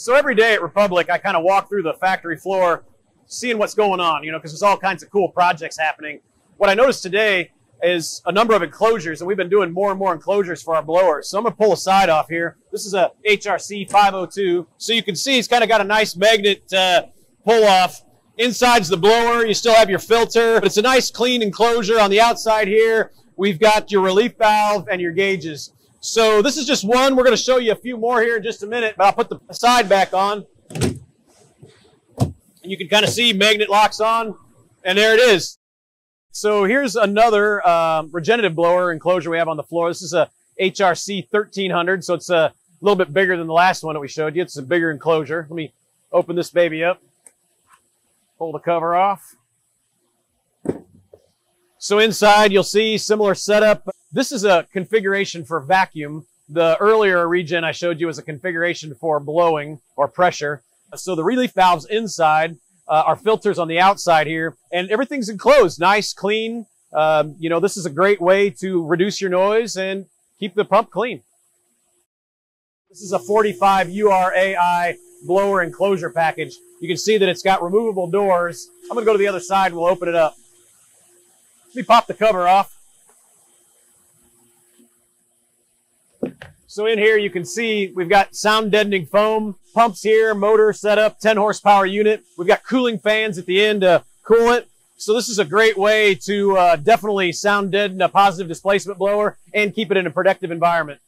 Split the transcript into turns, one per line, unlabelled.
So every day at Republic, I kind of walk through the factory floor, seeing what's going on, you know, because there's all kinds of cool projects happening. What I noticed today is a number of enclosures, and we've been doing more and more enclosures for our blowers. So I'm to pull a side off here. This is a HRC 502. So you can see it's kind of got a nice magnet uh, pull off. Inside's the blower. You still have your filter, but it's a nice clean enclosure on the outside here. We've got your relief valve and your gauges. So this is just one. We're going to show you a few more here in just a minute, but I'll put the side back on. And you can kind of see magnet locks on, and there it is. So here's another um, regenerative blower enclosure we have on the floor. This is a HRC 1300, so it's a little bit bigger than the last one that we showed you. It's a bigger enclosure. Let me open this baby up. Pull the cover off. So inside you'll see similar setup. This is a configuration for vacuum. The earlier regen I showed you was a configuration for blowing or pressure. So the relief valves inside, uh, our filters on the outside here, and everything's enclosed, nice, clean. Um, you know, this is a great way to reduce your noise and keep the pump clean. This is a 45 URAI blower enclosure package. You can see that it's got removable doors. I'm going to go to the other side and we'll open it up. Let me pop the cover off. So in here you can see we've got sound deadening foam, pumps here, motor setup, 10 horsepower unit. We've got cooling fans at the end to cool it. So this is a great way to uh, definitely sound deaden a positive displacement blower and keep it in a protective environment.